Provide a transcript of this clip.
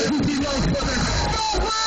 Go,